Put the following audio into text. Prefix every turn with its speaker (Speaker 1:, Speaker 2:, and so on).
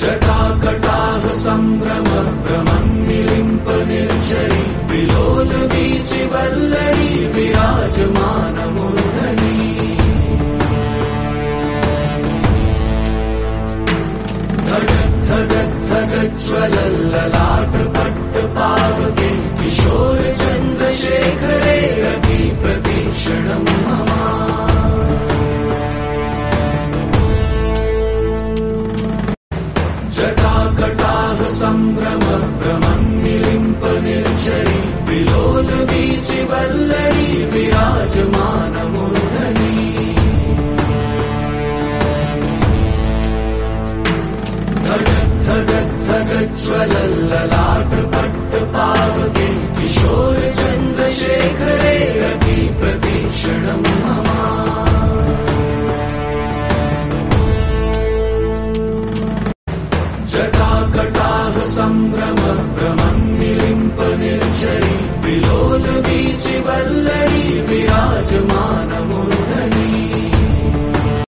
Speaker 1: जटाकटाह सम्भ्रम भ्रमन्निलिम्प निर्झरि विलोलवीचि वल्लरी विराजमानमूर्धनि धगद्धगद्धगज्ज्वलल्ललाट पट्ट पावके जटाकटाह सम्भ्रम भ्रमन्निलिम्प निर्झरि विलोलवीचि वल्लरी विराजमानमूर्धनि। धगद्धगद्धगज्ज्वलल्ललाट पट्ट पावके किशोर चन्द्रशेखरे रति प्रतीक्षणम् कटालसंभ्रम